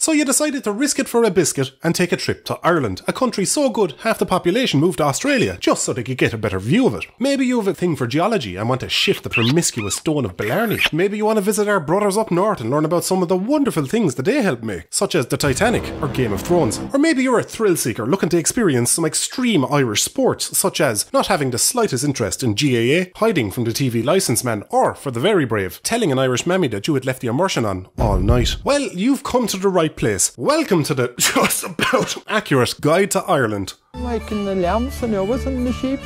So you decided to risk it for a biscuit and take a trip to Ireland, a country so good half the population moved to Australia just so they could get a better view of it. Maybe you have a thing for geology and want to shift the promiscuous stone of Blarney. Maybe you want to visit our brothers up north and learn about some of the wonderful things that they helped make, such as the Titanic or Game of Thrones. Or maybe you're a thrill seeker looking to experience some extreme Irish sports, such as not having the slightest interest in GAA, hiding from the TV licence man, or, for the very brave, telling an Irish mammy that you had left the immersion on all night. Well, you've come to the right place. Welcome to the just about accurate guide to Ireland. Like in the lambs and the sheep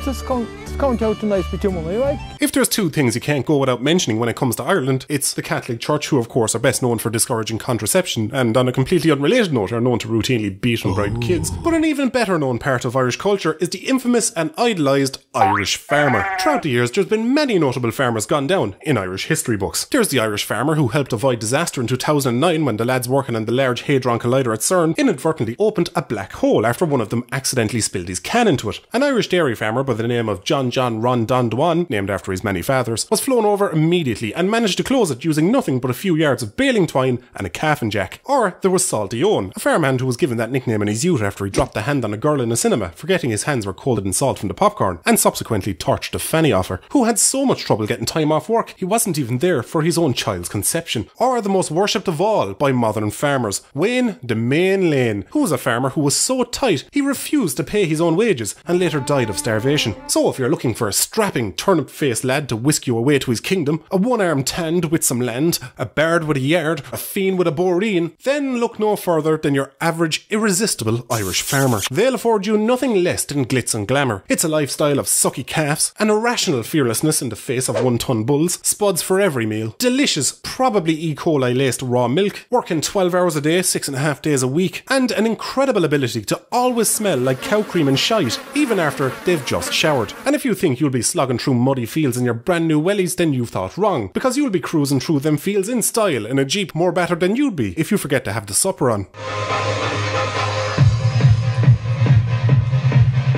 count out the nice bit of money, like. If there's two things you can't go without mentioning when it comes to Ireland, it's the Catholic Church, who of course are best known for discouraging contraception, and on a completely unrelated note, are known to routinely beat and bride kids. Oh. But an even better known part of Irish culture is the infamous and idolised Irish farmer. Throughout the years, there's been many notable farmers gone down in Irish history books. There's the Irish farmer who helped avoid disaster in 2009 when the lads working on the Large Hadron Collider at CERN inadvertently opened a black hole after one of them accidentally spilled his can into it. An Irish dairy farmer by the name of John John Ron Don Dwan, named after his many fathers, was flown over immediately and managed to close it using nothing but a few yards of baling twine and a calf and jack. Or there was Salty Owen, a farmhand who was given that nickname in his youth after he dropped a hand on a girl in a cinema, forgetting his hands were coated in salt from the popcorn, and subsequently torched a fanny off her, who had so much trouble getting time off work he wasn't even there for his own child's conception. Or the most worshipped of all by modern farmers, Wayne the Main Lane, who was a farmer who was so tight he refused to pay his own wages and later died of starvation. So if you're looking for a strapping turnip faced lad to whisk you away to his kingdom, a one armed tand with some land, a bard with a yard, a fiend with a boreen, then look no further than your average irresistible Irish farmer. They'll afford you nothing less than glitz and glamour. It's a lifestyle of sucky calves, an irrational fearlessness in the face of one ton bulls, spuds for every meal, delicious, probably E. coli laced raw milk, working 12 hours a day, six and a half days a week, and an incredible ability to always smell like cow cream and shite, even after they've just showered. And if you think you'll be slogging through muddy fields in your brand new wellies, then you've thought wrong, because you'll be cruising through them fields in style in a Jeep more better than you'd be if you forget to have the supper on.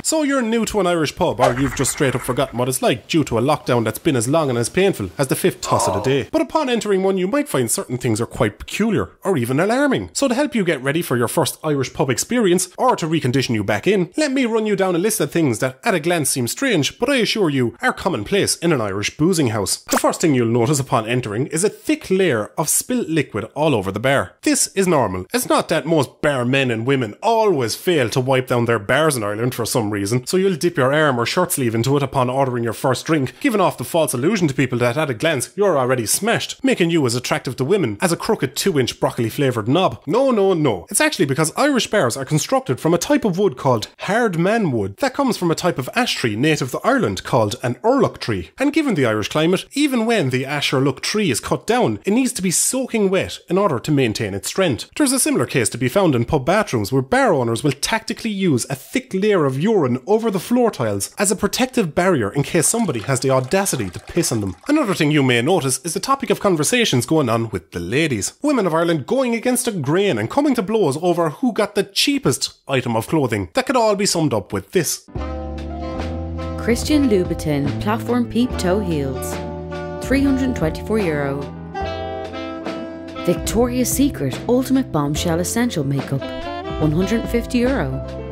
So you're new to an Irish pub, or you've just straight up forgotten what it's like due to a lockdown that's been as long and as painful as the fifth toss of the day. But upon entering one, you might find certain things are quite peculiar, or even alarming. So to help you get ready for your first Irish pub experience, or to recondition you back in, let me run you down a list of things that at a glance seem strange, but I assure you are commonplace in an Irish boozing house. The first thing you'll notice upon entering is a thick layer of spilt liquid all over the bar. This is normal. It's not that most bar men and women always fail to wipe down their bars in Ireland for some reason reason, so you'll dip your arm or shirt sleeve into it upon ordering your first drink, giving off the false illusion to people that at a glance you're already smashed, making you as attractive to women as a crooked 2 inch broccoli flavoured knob. No, no, no. It's actually because Irish bars are constructed from a type of wood called hard man wood that comes from a type of ash tree native to Ireland called an urlock tree. And given the Irish climate, even when the ash urlock tree is cut down, it needs to be soaking wet in order to maintain its strength. There's a similar case to be found in pub bathrooms where bar owners will tactically use a thick layer of urine over the floor tiles as a protective barrier in case somebody has the audacity to piss on them. Another thing you may notice is the topic of conversations going on with the ladies. Women of Ireland going against a grain and coming to blows over who got the cheapest item of clothing. That could all be summed up with this. Christian Louboutin platform peep toe heels, 324 euro. Victoria's Secret Ultimate Bombshell Essential Makeup, 150 euro.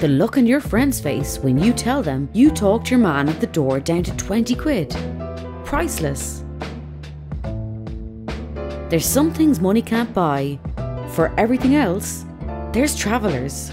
The look on your friend's face when you tell them you talked your man at the door down to 20 quid. Priceless. There's some things money can't buy. For everything else, there's travellers.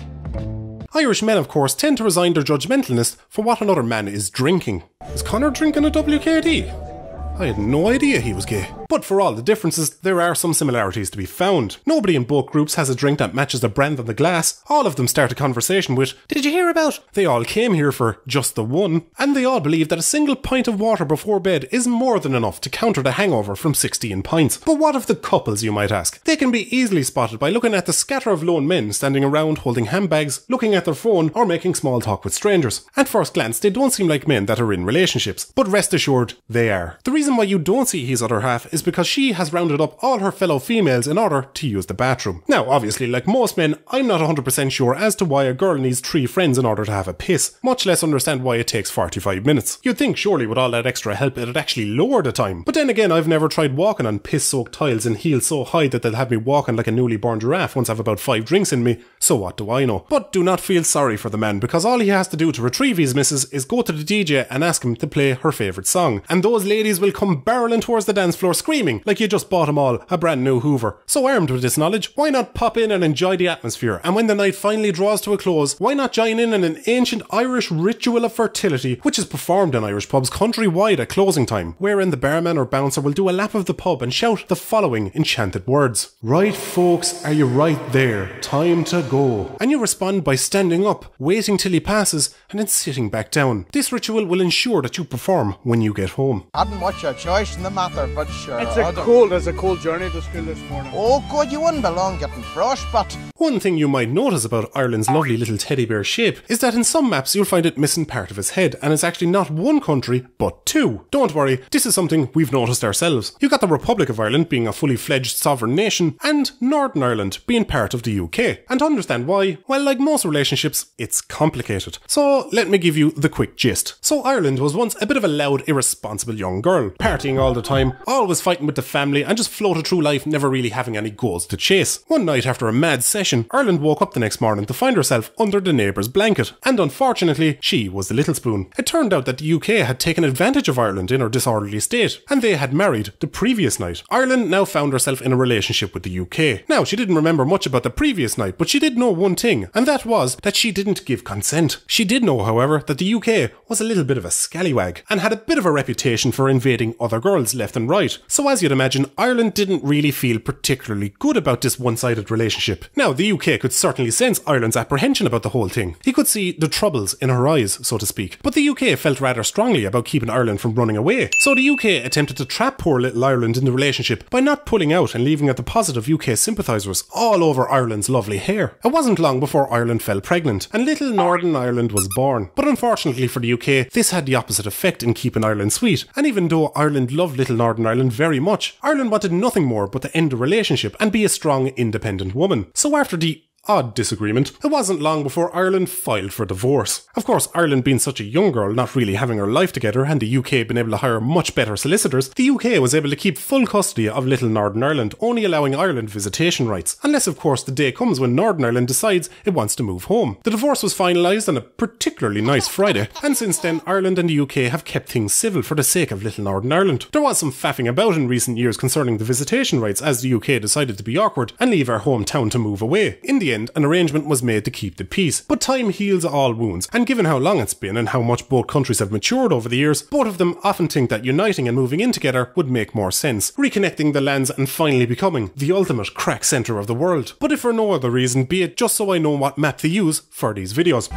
Irish men, of course, tend to resign their judgmentalness for what another man is drinking. Is Connor drinking a WKD? I had no idea he was gay. But for all the differences, there are some similarities to be found. Nobody in both groups has a drink that matches the brand on the glass. All of them start a conversation with, Did you hear about? They all came here for just the one. And they all believe that a single pint of water before bed is more than enough to counter the hangover from 16 pints. But what of the couples, you might ask? They can be easily spotted by looking at the scatter of lone men standing around holding handbags, looking at their phone, or making small talk with strangers. At first glance, they don't seem like men that are in relationships. But rest assured, they are. The reason why you don't see his other half is because she has rounded up all her fellow females in order to use the bathroom. Now, obviously, like most men, I'm not 100% sure as to why a girl needs three friends in order to have a piss, much less understand why it takes 45 minutes. You'd think surely with all that extra help it'd actually lower the time. But then again, I've never tried walking on piss soaked tiles in heels so high that they'll have me walking like a newly born giraffe once I've about five drinks in me, so what do I know? But do not feel sorry for the man because all he has to do to retrieve his missus is go to the DJ and ask him to play her favourite song. And those ladies will come barreling towards the dance floor screaming like you just bought them all a brand new Hoover. So armed with this knowledge, why not pop in and enjoy the atmosphere? And when the night finally draws to a close, why not join in in an ancient Irish ritual of fertility, which is performed in Irish pubs countrywide at closing time, wherein the barman or bouncer will do a lap of the pub and shout the following enchanted words. Right folks, are you right there? Time to go. And you respond by standing up, waiting till he passes, and then sitting back down. This ritual will ensure that you perform when you get home. Hadn't much a choice in the matter, but sure. It's a I don't- cold, it's a cold journey to school this morning. Oh, God, you wouldn't belong getting frostbite. One thing you might notice about Ireland's lovely little teddy bear shape is that in some maps you'll find it missing part of its head, and it's actually not one country, but two. Don't worry, this is something we've noticed ourselves. You got the Republic of Ireland being a fully fledged sovereign nation, and Northern Ireland being part of the UK. And to understand why, well, like most relationships, it's complicated. So let me give you the quick gist. So Ireland was once a bit of a loud, irresponsible young girl, partying all the time, always fighting with the family, and just floated through life, never really having any goals to chase. One night after a mad session, Ireland woke up the next morning to find herself under the neighbour's blanket, and unfortunately, she was the little spoon. It turned out that the UK had taken advantage of Ireland in her disorderly state, and they had married the previous night. Ireland now found herself in a relationship with the UK. Now, she didn't remember much about the previous night, but she did know one thing, and that was that she didn't give consent. She did know, however, that the UK was a little bit of a scallywag, and had a bit of a reputation for invading other girls left and right. So as you'd imagine, Ireland didn't really feel particularly good about this one-sided relationship. Now, the UK could certainly sense Ireland's apprehension about the whole thing. He could see the troubles in her eyes, so to speak. But the UK felt rather strongly about keeping Ireland from running away. So the UK attempted to trap poor little Ireland in the relationship by not pulling out and leaving out the positive UK sympathisers all over Ireland's lovely hair. It wasn't long before Ireland fell pregnant, and little Northern Ireland was born. But unfortunately for the UK, this had the opposite effect in keeping Ireland sweet. And even though Ireland loved little Northern Ireland very much, Ireland wanted nothing more but to end the relationship and be a strong, independent woman. So after the odd disagreement, it wasn't long before Ireland filed for divorce. Of course, Ireland being such a young girl, not really having her life together, and the UK being able to hire much better solicitors, the UK was able to keep full custody of little Northern Ireland, only allowing Ireland visitation rights. Unless, of course, the day comes when Northern Ireland decides it wants to move home. The divorce was finalised on a particularly nice Friday, and since then, Ireland and the UK have kept things civil for the sake of little Northern Ireland. There was some faffing about in recent years concerning the visitation rights as the UK decided to be awkward and leave our hometown to move away. In the end, an arrangement was made to keep the peace. But time heals all wounds, and given how long it's been and how much both countries have matured over the years, both of them often think that uniting and moving in together would make more sense, reconnecting the lands and finally becoming the ultimate craic centre of the world. But if for no other reason, be it just so I know what map to use for these videos.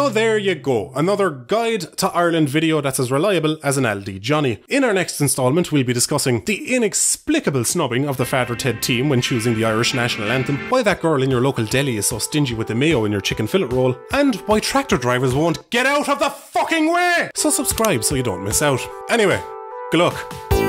So there you go, another guide to Ireland video that's as reliable as an Aldi Johnny. In our next instalment, we'll be discussing the inexplicable snubbing of the Father Ted team when choosing the Irish national anthem, why that girl in your local deli is so stingy with the mayo in your chicken fillet roll, and why tractor drivers won't get out of the fucking way! So subscribe so you don't miss out. Anyway, good luck.